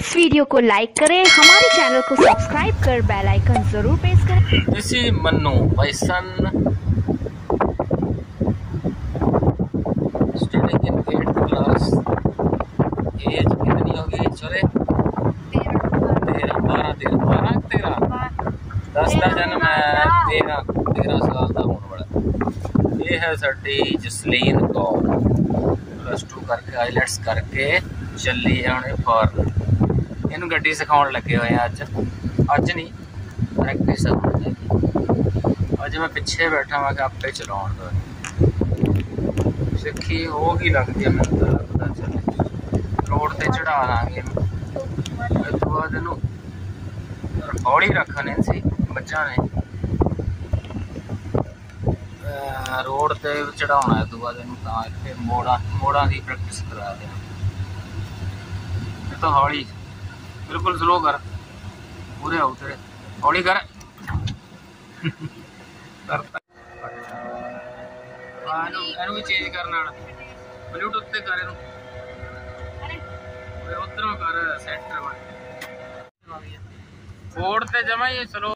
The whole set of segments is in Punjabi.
इस वीडियो को लाइक करें हमारे चैनल को सब्सक्राइब कर बेल आइकन जरूर प्रेस करें This is Manu, my son, studying in 8th class. Age कितनी होगी चले तेरह बारह तेरह बारह तेरह दस ਦਾ ਜਨਮ ਹੈ 13 13 ਸਾਲ ਦਾ ਹੋਣ ਵਾਲਾ ਇਹ ਹੈ ਸਾਡੀ ਜਸਲੀਨ ਕੌਰ ਪਲੱਸ 2 ਕਰਕੇ ਆਈਲੈਟਸ ਕਰਕੇ ਚੱਲੀ ਹੈ ਹੁਣੇ ਫੋਰਨ ਇਹਨੂੰ ਗੱਡੀ ਸਿਖਾਉਣ ਲੱਗੇ ਹੋਏ ਆ ਅੱਜ ਅੱਜ ਨਹੀਂ ਪ੍ਰੈਕਟਿਸ ਹੈ ਅੱਜ ਮੈਂ ਪਿੱਛੇ ਬੈਠਾ ਮੈਂ ਕਿ ਆਪੇ ਚਲਾਉਣ ਦਾ ਸਿੱਖੀ ਹੋ ਗਈ ਲੱਗਦੀ ਹੈ ਮੈਨੂੰ ਤਾਂ ਪਤਾ ਚੱਲੇ ਰੋਡ ਤੇ ਚੜਾ ਦਾਂਗੇ ਇਹਨੂੰ ਇਹ ਤੋਂ ਬਾਅਦ ਇਹਨੂੰ ਹੌਲੀ ਰੱਖਣੇ ਸੀ ਬੱਚਾ ਨੇ ਅਹ ਰੋਡ ਤੇ ਚੜਾਉਣਾ ਹੈ ਤੋਂ ਬਾਅਦ ਇਹਨੂੰ ਤਾਂ ਇੱਥੇ ਮੋੜਾਂ ਮੋੜਾਂ ਦੀ ਪ੍ਰੈਕਟਿਸ ਕਰਾ ਦੇਣਾ ਇਹ ਤਾਂ ਹੌਲੀ ਬਿਲਕੁਲ ਸਲੋ ਕਰ। ਪੂਰੇ ਹੋ ਤੇਰੇ। ਹੌਲੀ ਕਰ। ਕਰਤਾ ਆ ਇਹਨੂੰ ਇਹਨੂੰ ਵੀ ਚੇਂਜ ਕਰਨ ਨਾਲ। ਬਲੂਟੁੱਥ ਤੇ ਕਰ ਇਹਨੂੰ। ਓਏ ਉਧਰੋਂ ਕਰ ਸੈਂਟਰ ਵਾ ਫੋਰਡ ਤੇ ਜਮਾ ਹੀ slow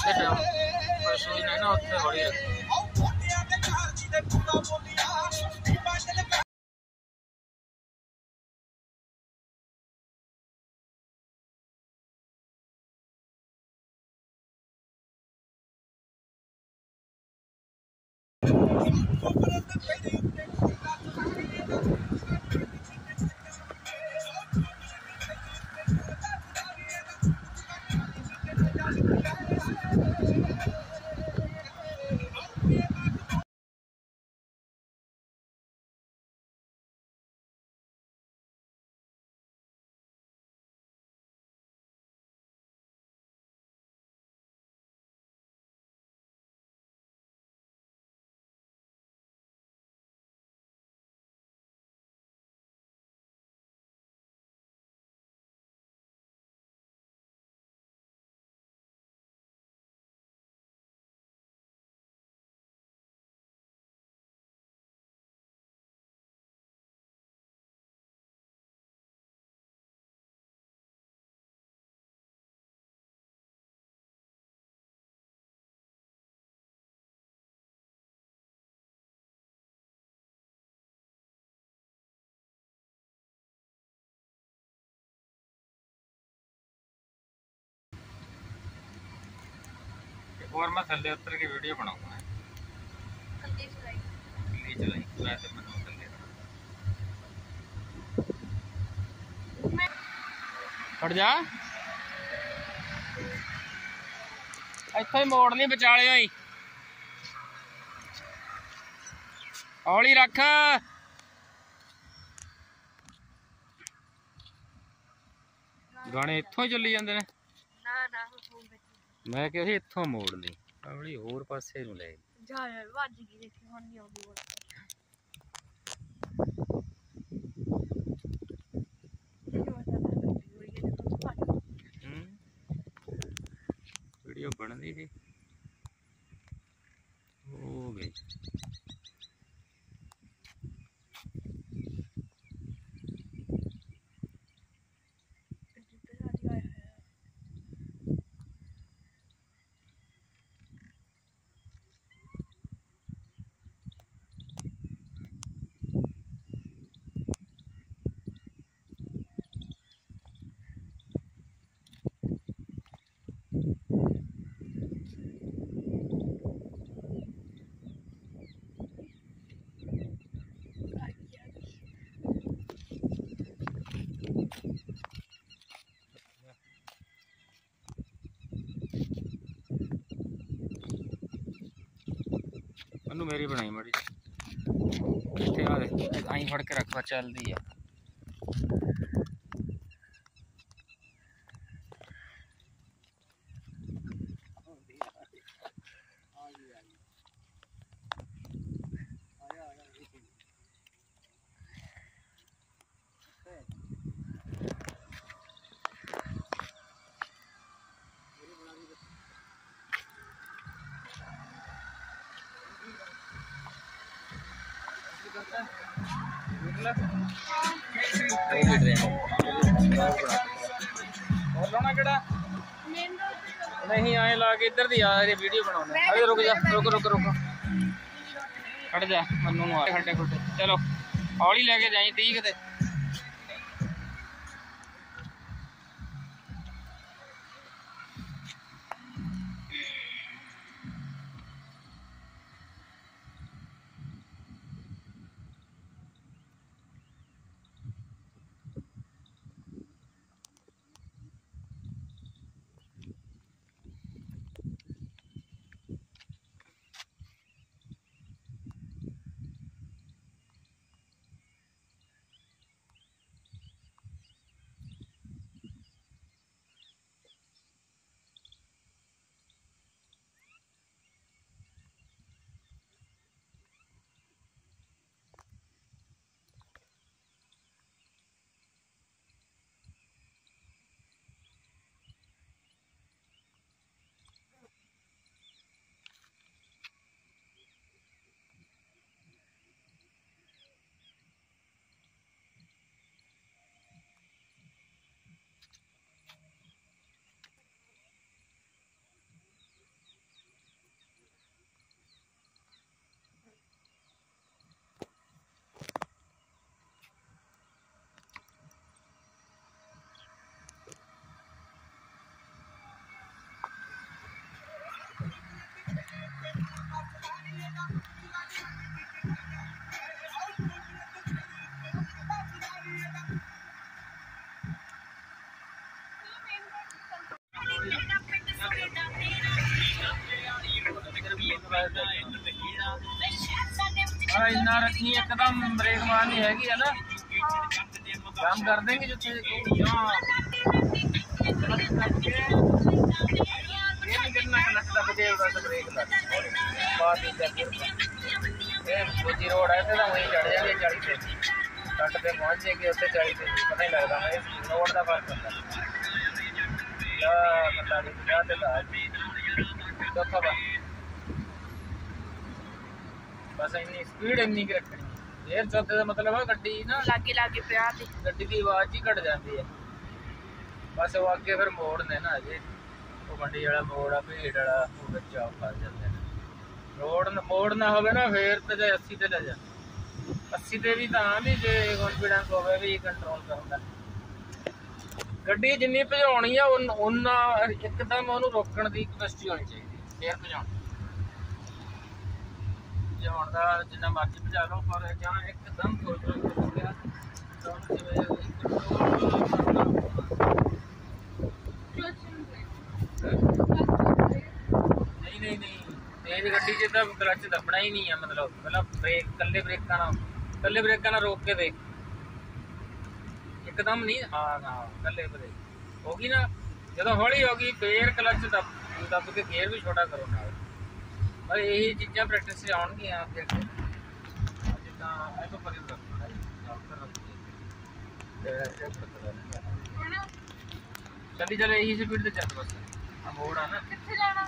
zeggen, maar ze zullen in de hier. ਰੱਖ ਇੱਕ ਵਾਰ ਮੈਂ ਥੱਲੇ ਉਤਰ ਕੇ ਵੀਡੀਓ ਬਣਾਉਂਗਾ ਕੱਲੀ ਚਲਾਈ ਲਈ ਚਲਾਈ ਮੈਂ ਤੇ ਮੈਨੂੰ ਥੱਲੇ ਹਟ ਜਾ ਇੱਥੇ ਹੀ ਮੋੜ ਨਹੀਂ ਵਿਚਾਲਿਓ ਹੀ ਹੌਲੀ ਰੱਖ ਗਾਣੇ ਇੱਥੋਂ ਹੀ ਚੱਲੀ ਜਾਂਦੇ ਨੇ ਨਾ ਨਾ ਫੋਨ ਵਿੱਚ ਮੈਂ ਕਿਹਾ ਸੀ ਇੱਥੋਂ ਮੋੜ ਲਈ। ਹੋਰ ਪਾਸੇ ਨੂੰ ਲੈ ਜਾ ਯਾਰ, ਵੱਜ ਗਈ ਦੇਖੀ, ਹੁਣ ਨਹੀਂ ਆਉਂਦੀ ਬੋਲ ਹੂੰ ਵੀਡੀਓ ਬਣਦੀ ਸੀ ਹੋ ਗਈ ਮੈਨੂੰ ਮੇਰੀ ਬਣਾਈ ਮੜੀ ਇੱਥੇ ਆ ਦੇ ਆਈ ਫੜ ਕੇ ਰੱਖਵਾ ਚੱਲਦੀ ਆ। ਹੋਰ ਲਾਉਣਾ ਕਿਹੜਾ ਨਹੀਂ ਆਏ ਲਾ ਕੇ ਇੱਧਰ ਦੀ ਆ ਇਹ ਵੀਡੀਓ ਬਣਾਉਣਾ ਅਰੇ ਰੁਕ ਜਾ, ਰੁਕ ਰੁਕ ਰੁਕ। ਖੜ ਜਾ, ਮੰਨੂ ਨੂੰ ਆ ਖੱਡੇ ਖੁੱਡੇ ਚਲੋ, ਹੌਲੀ ਲੈ ਕੇ ਜਾਈ 30 ਕਿਤੇ हाँ, इन्ना रखनी एकदम कदम ब्रेक मारनी है ना? हाँ। काम कर देंगे जो हाँ। मतलब रोड है तो वहीं चढ़ जाएँगे कट पे पहुँच बस इन्नी स्पीड इन्नी कि रखनी ਯਾਰ ਉਹ ਮੰਡੀ ਵਾਲਾ ਮੋੜ ਆ ਭੀੜ ਵਾਲਾ ਉਹ ਵਿੱਚ ਆਫ ਕਰ ਜਾਂਦੇ ਨੇ ਰੋਡ ਮੋੜ ਨਾ ਹੋਵੇ ਨਾ ਫੇਰ ਤੇ 80 ਤੇ ਲੈ ਜਾ 80 ਤੇ ਵੀ ਤਾਂ ਵੀ ਜੇ ਕੌਨਫੀਡੈਂਸ ਹੋਵੇ ਵੀ ਕੰਟਰੋਲ ਕਰਦਾ ਗੱਡੀ ਜਿੰਨੀ ਭਜਾਉਣੀ ਆ ਉਨ- ਇੱਕਦਮ ਉਹਨੂੰ ਰੋਕਣ ਦੀ ਕਪੈਸਿਟੀ ਹੋਣੀ ਚਾਹੀਦੀ ਫੇਰ ਭਜਾਉਣ ਭਜਾਉਣ ਦਾ ਜਿੰਨਾ ਮਰਜ਼ੀ ਭਜਾ ਲਓ ਪਰ ਜਾਂ ਇੱਕਦਮ ਥੋੜਾ ਜਿਹਾ ਹੋ ਗਿਆ ਤਾਂ ਉਹਨੂੰ ਜਿਵੇਂ ਨਹੀਂ ਨਹੀਂ ਨਹੀਂ ਤੇਜ਼ ਗੱਡੀ 'ਚ ਤਾਂ ਕਲੱਚ ਦੱਬਣਾ ਹੀ ਨਹੀਂ ਆ ਮਤਲਬ ਪਹਿਲਾਂ ਬ੍ਰੇਕ ਕੱਲੇ ਬ੍ਰੇਕਾਂ ਨਾਲ ਕੱਲੇ ਬ੍ਰੇਕਾਂ ਨਾਲ ਰੋਕ ਕੇ ਦੇਖ ਇੱਕਦਮ ਨਹੀਂ ਹਾਂ ਨਾ ਕੱਲੇ ਬ੍ਰੇਕ ਹੋ ਗਈ ਨਾ ਜਦੋਂ ਹੌਲੀ ਹੋ ਗਈ ਫੇਰ ਕਲੱਚ ਦੱਬ ਦੱਬ ਕੇ ਗੇਅਰ ਵੀ ਛੋਟਾ ਕਰੋ ਨਾਲ ਪਰ ਇਹੀ ਚੀਜ਼ਾਂ ਪ੍ਰੈਕਟਿਸ 'ਚ ਆਉਣਗੀਆਂ ਅੱਗੇ ਅੱਗੇ ਜਿੱਦਾਂ ਇਹ ਤੋਂ ਪਰੇ ਰੱਖਣਾ ਚੱਲੀ ਚੱਲ ਇਹੀ ਸਪੀਡ ਤੇ ਚੱਲ ਬਸ ਆ ਮੋੜ ਆ ਨਾ ਕਿੱਥੇ ਜਾਣਾ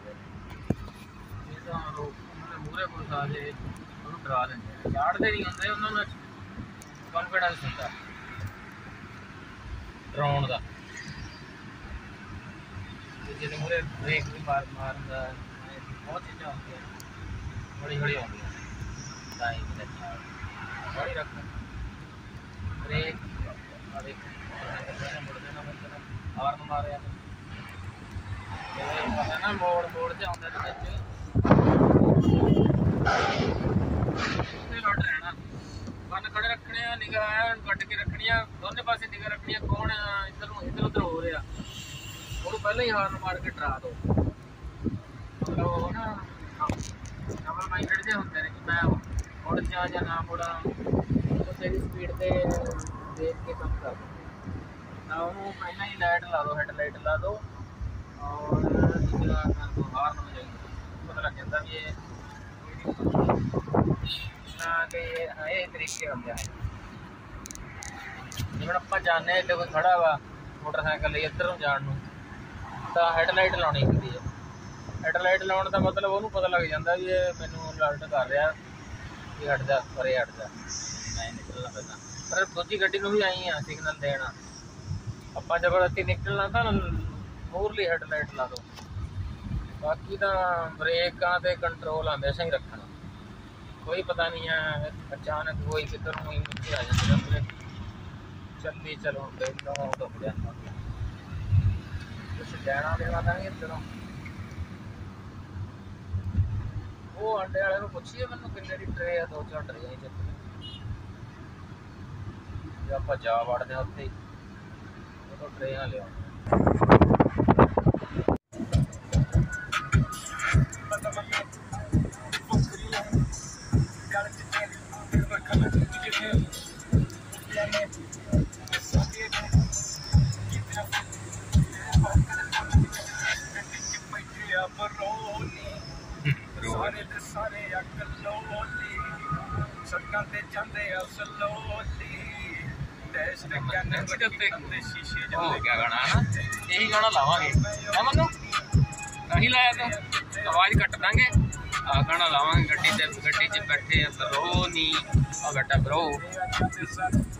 ਮੂਰੇ ਕੋਲ ਆ ਜੇ ਉਹਨੂੰ ਡਰਾ ਦਿੰਦੇ ਆ ਚਾੜਦੇ ਨਹੀਂ ਹੁੰਦੇ ਉਹਨਾਂ ਨੂੰ ਕੌਨਫੀਡੈਂਸ ਹੁੰਦਾ ਡਰਾਉਣ ਦਾ ਤੇ ਜਿਹੜੇ ਮੂਰੇ ਬ੍ਰੇਕ ਵੀ ਮਾਰ ਮਾਰਦਾ ਬਹੁਤ ਚੀਜ਼ਾਂ ਹੁੰਦੀਆਂ ਹੌਲੀ ਹੌਲੀ ਆਉਂਦੀਆਂ ਟਾਈਮ ਦੇ ਹੌਲੀ ਰੱਖ ਬ੍ਰੇਕ ਆ ਦੇਖ ਮੁੜਦੇ ਨਾ ਮੁੜਦੇ ਨਾ ਹਾਰਨ ਮਾਰਿਆ ਇਹ ਪਤਾ ਨਾ ਮੋੜ ਮੋੜ ਤੇ ਆਉਂਦੇ ਨੇ ਵਿੱਚ ਮੁੜ ਜਾ ਦੇਖ ਕੇ ਕੰਮ ਕਰ ਲਾਈਟ ਲਾ ਦੋ ਹੈਡ ਲਾਈਟ ਲਾ ਦੋ, ਔਰ ਨਿਗਾਹ ਕਰ ਦੋ ਹਾਰਨ ਹੋ ਜਾਏਗੀ। ਪਤਾ ਲੱਗ ਜਾਂਦਾ ਵੀ ਇਹ ਨਾ ਕਿ ਇਹ ਤਰੀਕੇ ਹੁੰਦੇ ਨੇ ਜਿਵੇਂ ਆਪਾਂ ਜਾਣਦੇ ਇੱਥੇ ਕੋਈ ਖੜਾ ਵਾ ਮੋਟਰਸਾਈਕਲ ਲਈ ਇੱਧਰ ਨੂੰ ਜਾਣ ਨੂੰ, ਤਾਂ ਹੈਡਲਾਈਟ ਲਾਉਣੀ ਹੁੰਦੀ ਹੈ ਹੈਡਲਾਈਟ ਲਾਉਣ ਦਾ ਮਤਲਬ ਉਹਨੂੰ ਪਤਾ ਲੱਗ ਜਾਂਦਾ ਵੀ ਇਹ ਮੈਨੂੰ ਅਲਰਟ ਕਰ ਰਿਹਾ ਵੀ ਹਟ ਜਾ, ਪਰੇ ਹਟ ਜਾ। ਮੈਂ ਨਿਕਲਣਾ ਪੈਂਦਾ ਪਰ ਦੂਜੀ ਗੱਡੀ ਨੂੰ ਵੀ ਆਈ ਆ ਸਿਗਨਲ ਦੇਣਾ। ਆਪਾਂ ਜਦੋਂ ਜਬਰਦਸਤੀ ਨਿਕਲਣਾ ਤਾਂ ਮੂਰਲੀ ਹੈਡਲਾਈਟ ਲਾ ਦੋ ਬਾਕੀ ਤਾਂ ਬ੍ਰੇਕਾਂ ਤੇ ਕੰਟਰੋਲ ਹਮੇਸ਼ਾ ਹੀ ਰੱਖਣਾ। ਕੋਈ ਪਤਾ ਨਹੀਂ ਹੈ ਅਚਾਨਕ ਕੋਈ ਕਿੱਧਰ ਨੂੰ ਹੀ ਨੀਚੇ ਆ ਜਾਂਦਾ ਬ੍ਰੇਕ ਚੱਲੀ ਚਲੋ ਤੇ ਨੋ ਡੁੱਬ ਜਾਂਦਾ ਕੁਛ ਲੈਣਾ ਦੇਣਾ ਤਾਂ ਨਹੀਂ ਇੱਧਰੋਂ। ਉਹ ਅੰਡੇ ਵਾਲੇ ਨੂੰ ਪੁੱਛੀਏ ਮੈਨੂੰ ਕਿੰਨੇ ਦੀ ਟਰੇ ਆ, ਦੋ ਚਾਰ ਟਰੇ ਹੀ ਜੇ ਆਪਾਂ ਜਾ ਵੜਦੇ ਹਾਂ ਉੱਥੇ ਹੀ ਟਰੇਆਂ ਲਿਆਉਂ ਦੇ ਉੱਤੇ ਸ਼ੀਸ਼ੇ ਹੋ। ਜਾਂਦੇ ਗਿਆ ਗਾਣਾ ਹਨਾ? ਇਹੀ ਗਾਣਾ ਲਾਵਾਂਗੇ। ਹੈ ਮੰਨੂ? ਨਹੀਂ ਲਾਇਆ ਤੂੰ। ਆਵਾਜ਼ ਕੱਟ ਦਾਂਗੇ। ਆ ਗਾਣਾ ਲਾਵਾਂਗੇ ਗੱਡੀ ਤੇ ਗੱਡੀ 'ਚ ਬੈਠੇ ਆ ਬਰੋ ਨੀ। ਆ ਬੈਠਾ ਬਰੋ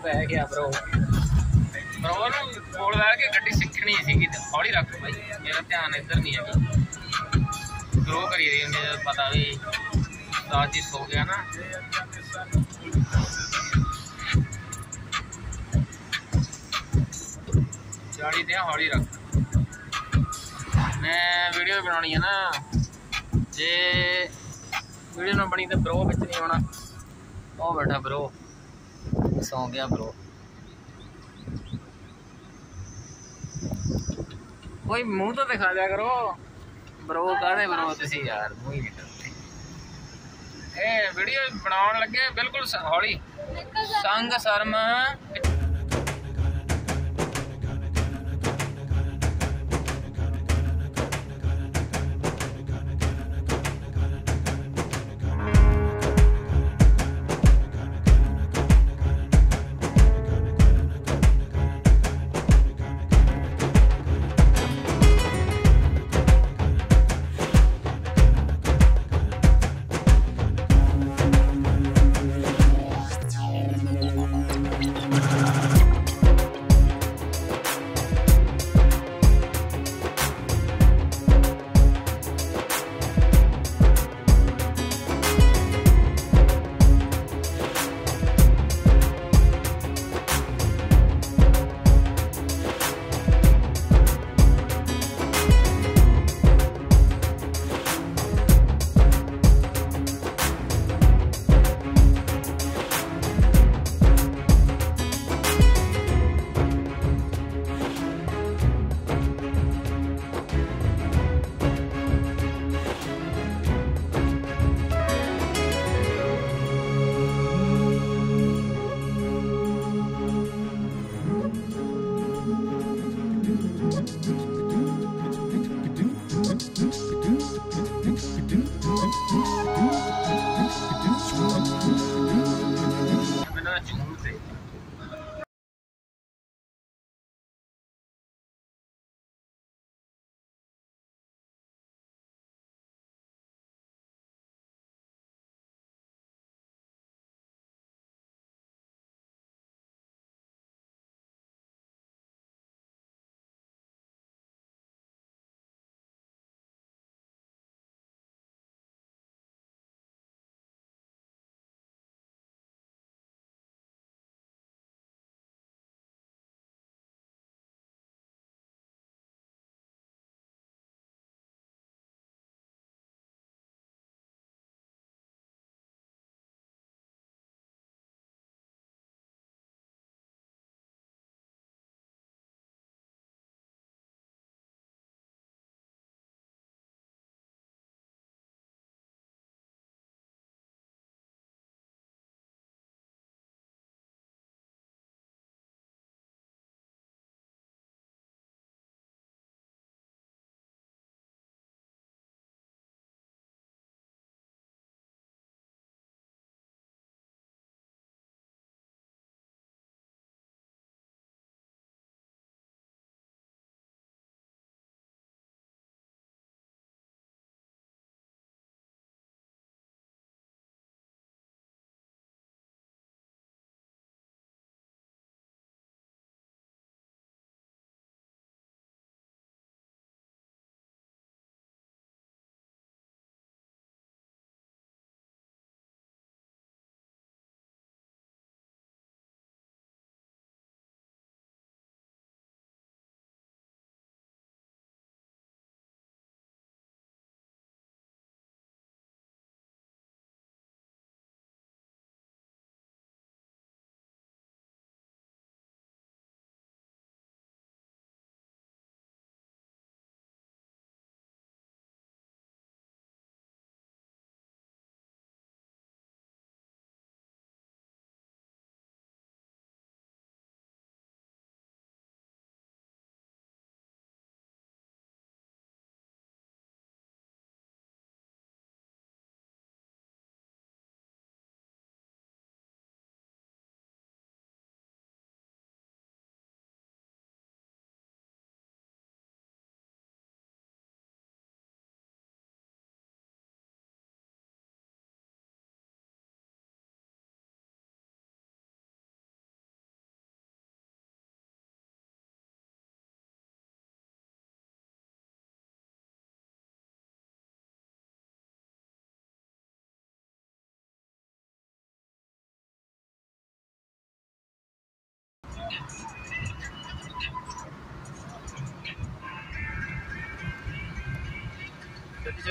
ਪੈ ਗਿਆ ਬਰੋ ਬਰੋ ਨੂੰ ਕੋਲ ਬੈਠ ਕੇ ਗੱਡੀ ਸਿੱਖਣੀ ਸੀਗੀ ਹੌਲੀ ਰੱਖ ਭਾਈ ਮੇਰਾ ਧਿਆਨ ਇੱਧਰ ਨਹੀਂ ਹੈਗਾ। ਗਰੋ ਕਰੀ ਰਹੀ ਹੁੰਦੀ ਹੈ, ਪਤਾ ਵੀ। ਸਾਜੀ ਸੋ ਗਿਆ ਨਾ। चाड़ी दे हौली रख। ने वीडियो बनानी है ना। जे वीडियो ना बनी तो ब्रो बिच नहीं आना ओ बैठा ब्रो सौ गया ब्रो कोई मुँह तो दिखा दिया करो। ब्रो काहे ब्रो तुसी यार, मुँह ही दिखा ਇਹ ਵੀਡੀਓ ਬਣਾਉਣ ਲੱਗੇ ਬਿਲਕੁਲ ਹੌਲੀ। ਸੰਗ ਸ਼ਰਮ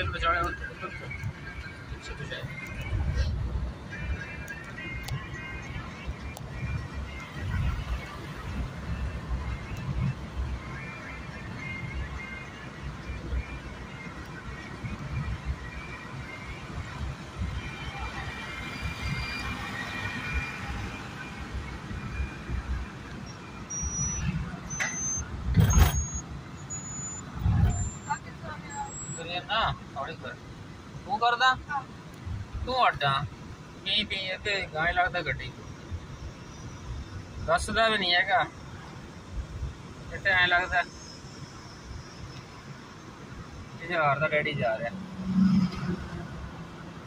trên bây giờ em sẽ tôi chạy Yeah. ਕਰ ਤੂੰ ਕਰਦਾ? ਤੂੰ ਅੱਡਾ ਪੀ ਪੀ ਤੇ ਗਾਂ ਲੱਗਦਾ ਗੱਡੀ। ਦੱਸਦਾ ਵੀ ਨਹੀਂ ਹੈਗਾ। ਇੱਥੇ ਐ ਲੱਗਦਾ। ਇਹ ਹਾਰ ਦਾ ਡੈਡੀ ਜਾ ਰਿਹਾ।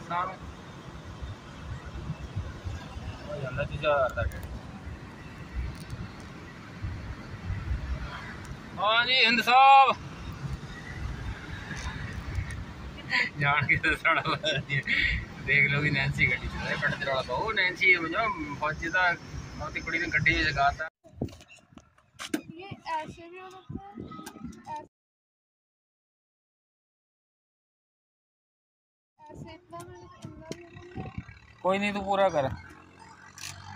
ਸਾਨੂੰ ਹੋ ਜਾਂਦਾ ਜੁਝਾਰ ਦਾ ਡੈਡੀ। ਹਾਂ ਜੀ ਹਿੰਦ ਸਾਹਿਬ। ਜਾਣ ਕੇ ਸਾਡਾ ਦੇਖ ਲਓ ਵੀ ਨੈਂਸੀ ਗੱਡੀ ਚਲਾਏ ਬੜਾ ਤੇ ਰੌਲਾ ਪਾਓ। ਨੈਂਸੀ ਮਜਾ ਫੌਜੀ ਦਾ ਉਹਦੀ ਕੁੜੀ ਨੇ ਗੱਡੀ ਵਿੱਚ ਜਗਾਤਾ। ਇਹ ਐਸੇ ਵੀ ਹੋ ਸਕਦਾ ਕੋਈ ਨਹੀਂ ਤੂੰ ਪੂਰਾ ਕਰ।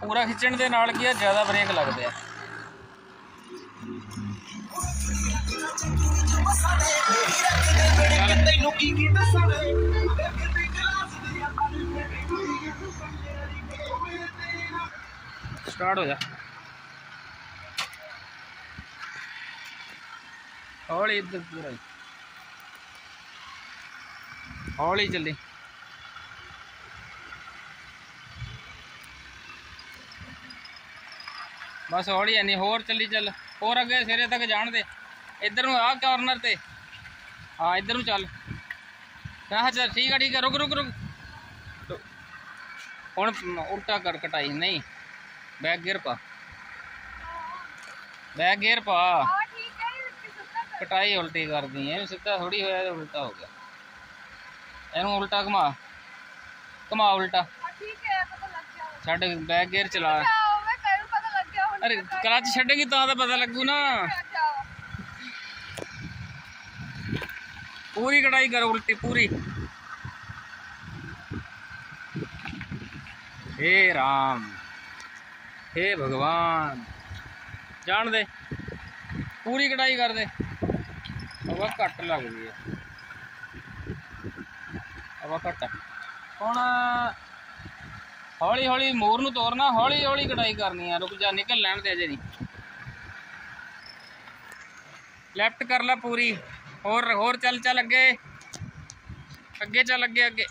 ਪੂਰਾ ਖਿੱਚਣ ਦੇ ਨਾਲ ਕੀ ਆ ਜ਼ਿਆਦਾ ਬ੍ਰੇਕ ਲੱਗਦੇ ਆ। ਤੈਨੂੰ ਕੀ ਕੀ ਦੱਸਾਂ ਸਟਾਰਟ ਹੋ ਜਾ ਹੌਲੀ ਇੱਧਰ ਪੂਰਾ ਹੀ। ਹੌਲੀ ਚੱਲੀ ਬਸ ਹੌਲੀ ਐ ਨਹੀਂ ਹੋਰ ਚੱਲੀ ਚੱਲ ਹੋਰ ਅੱਗੇ ਸਿਰੇ ਤੱਕ ਜਾਣ इधर आ कॉर्नर ते। हाँ इधर चल। हाँ चल ठीक है ठीक है रुक रुक रुक। तो, हूँ उल्टा कर कटाई नहीं। बैक गिर पा। बैक गिर पा। कटाई उल्टी कर दी है सीधा थोड़ी होया तो उल्टा हो गया। इन उल्टा घुमा। घुमा उल्टा। छड़ बैक गियर चला। अरे क्लच छेगी तो पता लगू ना। पूरी कटाई करो उल्टी, पूरी। हे राम, हे भगवान। जान दे, पूरी कटाई कर दे। हवा घट लग गई है। हवा घट हूँ हौली हौली मोर नोरना हौली हौली कटाई करनी है रुक जा निकल लैन दे अजय लैफ्ट कर ला पूरी और और चल चल अगे अगे चल अगे अगे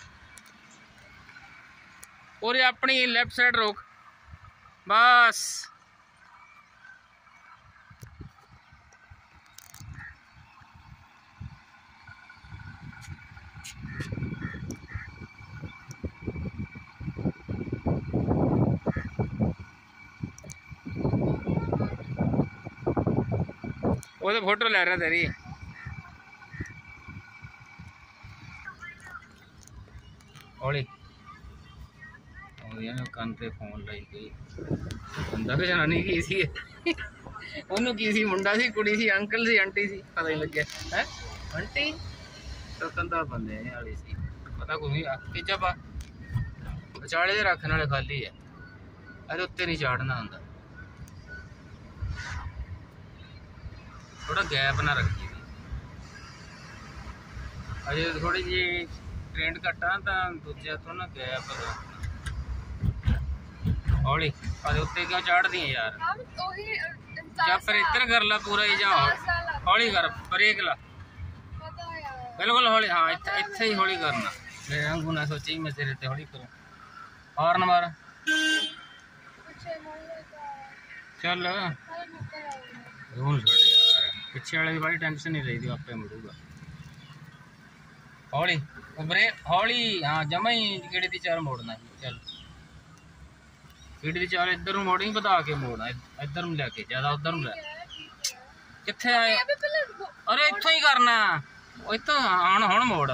और अपनी लैफ्ट साइड रोक। बस। वो तो फ़ोटो ले रहा तेरी। ਕੰਨ ਤੇ ਫੋਨ ਲਾਈ ਗਈ ਬੰਦਾ ਕਿ ਜਨਾਨੀ ਕੀ ਸੀ। ਇਹ? ਉਹਨੂੰ ਕੀ ਸੀ, ਮੁੰਡਾ ਸੀ, ਕੁੜੀ ਸੀ, ਅੰਕਲ ਸੀ, ਆਂਟੀ ਸੀ, ਪਤਾ ਨਹੀਂ ਲੱਗਿਆ। ਹੈ? ਆਂਟੀ? ਤਾਂ ਬੰਦੇ ਵਾਲੀ ਸੀ। ਪਤਾ ਕੋਈ ਨਹੀਂ ਤੀਜਾ ਪਾ ਵਿਚਾਲੇ ਦੇ ਰੱਖਣ ਵਾਲੇ ਖਾਲੀ ਹੈ ਇਹਦੇ ਉੱਤੇ ਨਹੀਂ ਚਾੜਨਾ ਹੁੰਦਾ। ਥੋੜਾ ਗੈਪ ਨਾ ਰੱਖੀ। ਅਜੇ ਥੋੜੀ ਜੀ ਟ੍ਰੈਂਡ ਘਟਾ ਤਾਂ ਦੂਜਿਆਂ ਤੋਂ ਨਾ ਗੈਪ ਹੌਲੀ ਆਦੇ ਉੱਤੇ ਕਿਉਂ ਚੜਦੀ ਹੈ ਯਾਰ ਹਮ ਉਹੀ ਜਾਂ ਫਿਰ ਇੱਧਰ ਕਰ ਲਾ ਪੂਰਾ ਹੀ ਜਾਂ ਹੌਲੀ ਕਰ ਬ੍ਰੇਕ ਲਾ ਬਿਲਕੁਲ ਹੌਲੀ ਹਾਂ ਇੱਥੇ ਹੀ ਹੌਲੀ ਕਰਨਾ ਮੇਰੇ ਵਾਂਗੂ ਨਾ ਸੋਚੀ ਮੈਂ ਤੇਰੇ ਤੇ ਹੌਲੀ ਕਰਾਂ ਹਾਰਨ ਮਾਰ ਚੱਲ ਹੁਣ ਛੱਡ ਯਾਰ ਪਿੱਛੇ ਵਾਲੇ ਦੀ ਬੜੀ ਟੈਨਸ਼ਨ ਨਹੀਂ ਰਹੀਦੀ ਆਪੇ ਮੁੜੂਗਾ ਹੌਲੀ ਬ੍ਰੇਕ ਹੌਲੀ ਹਾਂ ਜਮਾ ਹੀ ਕਿਹੜੇ ਦੀ ਚਾਰ ਮੋੜਨਾ ਚੱਲ ਫੀਡ ਵਿਚਾਰੇ ਇੱਧਰ ਨੂੰ ਮੋੜੀ ਵਧਾ ਕੇ ਮੋੜਨਾ ਇੱਧਰ ਨੂੰ ਲੈ ਕੇ, ਜ਼ਿਆਦਾ ਉੱਧਰ ਨੂੰ ਲੈ ਕਿੱਥੇ ਆਏ? ਅਰੇ ਇੱਥੋਂ ਹੀ ਕਰਨਾ। ਇੱਥੋਂ ਆਣ ਹੁਣ ਮੋੜ।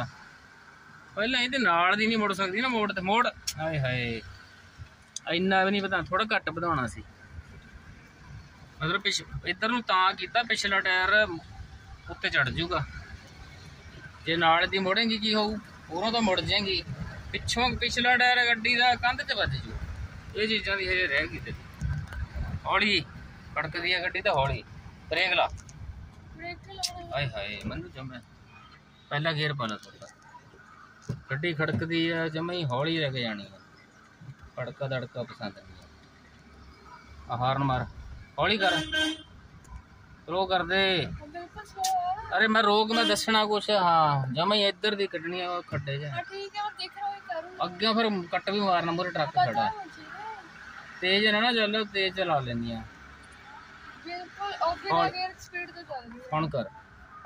ਪਹਿਲਾਂ ਇਹਦੇ ਨਾਲ ਦੀ ਨਹੀਂ ਮੋੜ ਸਕਦੀ ਨਾ ਮੋੜ ਤੇ ਮੋੜ। ਆਏ ਹਾਏ। ਇੰਨਾ ਵੀ ਨਹੀਂ ਪਤਾ ਥੋੜਾ ਘੱਟ ਵਧਾਉਣਾ ਸੀ। ਮਤਲਬ ਪਿਛ, ਇੱਧਰ ਨੂੰ ਤਾਂ ਕੀਤਾ, ਪਿਛਲਾ ਟਾਇਰ ਉੱਤੇ ਚੜ ਜਾਊਗਾ ਜੇ ਨਾਲ ਦੀ ਮੋੜੇਗੀ ਕੀ ਹੋਊ? ਉਰੋਂ ਤਾਂ ਮੁੜ ਜਾਏਗੀ। ਪਿੱਛੋਂ ਪਿਛਲਾ ਟਾਇਰ ਗੱਡੀ ਦਾ ਕੰਧ ਤੇ ਵੱਜ ਜੂ। ਇਹ ਚੀਜ਼ਾਂ ਦੀ ਹਜੇ ਰਹਿ ਗਈ ਤੇ ਹੌਲੀ ਖੜਕਦੀ ਆ ਗੱਡੀ ਤਾਂ ਹੌਲੀ। ਬ੍ਰੇਕ ਲਾ। ਆਏ ਹਾਏ ਮੈਨੂੰ ਜਮੇ ਪਹਿਲਾ ਗੇਅਰ ਪਾ ਲਾ ਥੋੜਾ ਗੱਡੀ ਖੜਕਦੀ ਆ ਜਮੇ ਹੀ ਹੌਲੀ ਰਹਿ ਜਾਣੀ ਆ। ਖੜਕਾ ਦੜਕਾ ਪਸੰਦ ਨਹੀਂ ਆ। ਹਾਰਨ ਮਾਰ। ਹੌਲੀ ਕਰ। ਰੋ ਕਰ ਦੇ ਅਰੇ ਮੈਂ ਰੋਕ ਮੈਂ ਦੱਸਣਾ ਕੁਛ। ਹਾਂ ਜਮੇ ਇੱਧਰ ਦੀ ਕੱਢਣੀ ਆ ਖੱਡੇ ਹਾਂ ਠੀਕ ਹੈ ਮੈਂ ਦੇਖ ਰਿਹਾ ਹਾਂ ਕਰੂੰ ਅੱਗੇ ਫਿਰ ਕੱਟ ਵੀ ਮਾਰਨਾ ਮੂਰੇ ਟਰੱਕ ਖੜਾ। ਤੇਜ਼ ਨਾ ਨਾ ਚੱਲ ਤੇਜ਼ ਚਲਾ ਲੈਂਦੀ ਆ ਬਿਲਕੁਲ ਉਹ ਸਪੀਡ ਤੇ ਚੱਲ ਰਹੀ ਹੈ। ਹੁਣ ਕਰ।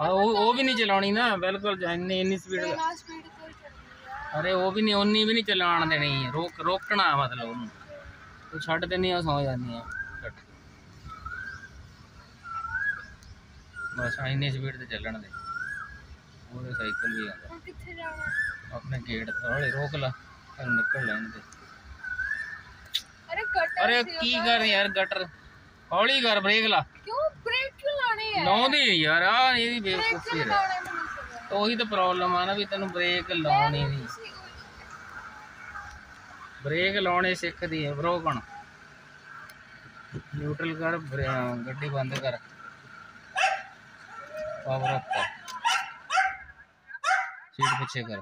ਆ ਉਹ ਉਹ ਵੀ ਨਹੀਂ ਚਲਾਉਣੀ ਨਾ ਬਿਲਕੁਲ ਇੰਨੀ ਇੰਨੀ ਸਪੀਡ ਬਿਨਾਂ ਸਪੀਡ ਤੇ ਚੱਲ ਰਹੀ ਹੈ। ਅਰੇ ਉਹ ਵੀ ਨਹੀਂ ਉਨੀ ਵੀ ਨਹੀਂ ਚਲਾਉਣ ਦੇਣੀ। ਰੋਕ ਰੋਕਣਾ ਮਤਲਬ ਉਹਨੂੰ। ਤੂੰ ਛੱਡ ਦਿੰਨੀ ਆ ਸੌ ਜਾਂਦੀ ਆ ਛੱਡ। ਬਸ ਇੰਨੀ ਸਪੀਡ ਤੇ ਚੱਲਣ ਦੇ। ਉਹਦੇ ਸਾਈਕਲ ਵੀ ਆਉਂਦਾ ਹੁਣ ਕਿੱਥੇ ਜਾਣਾ? ਆਪਣੇ ਗੇਟ ਥੋੜੇ ਰੋਕ ਲਾ। ਤੈਨੂੰ ਨਿਕਲ ਲੈਣ ਦੇ। ਅਰੇ ਕਟਰ ਅਰੇ ਕੀ ਕਰ ਯਾਰ ਗਟਰ ਹੌਲੀ ਕਰ ਬ੍ਰੇਕ ਲਾ। ਕਿਉਂ ਬ੍ਰੇਕ ਕਿਉਂ ਲਾਣੀ ਹੈ? ਲਾਉਂਦੀ ਯਾਰ ਆ ਇਹਦੀ ਬੇਵਕੂਫੀ ਹੈ। ਉਹੀ ਤਾਂ ਪ੍ਰੋਬਲਮ ਆ ਨਾ ਵੀ ਤੈਨੂੰ ਬ੍ਰੇਕ ਲਾਉਣੀ ਨਹੀਂ ਬ੍ਰੇਕ ਲਾਉਣੇ ਸਿੱਖਦੀ ਹੈ ਬ్రో ਕਣ ਨਿਊਟਰਲ ਕਰ ਗੱਡੀ ਬੰਦ ਕਰ। ਪਾਵਰ ਅਪ ਕਰ। ਸੀਟ ਪਿੱਛੇ ਕਰ।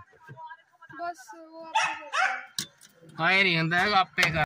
ਬਸ ਉਹ ਆਪੇ ਆਏ ਨਹੀਂ ਹੁੰਦਾ ਆਪੇ ਕਰ।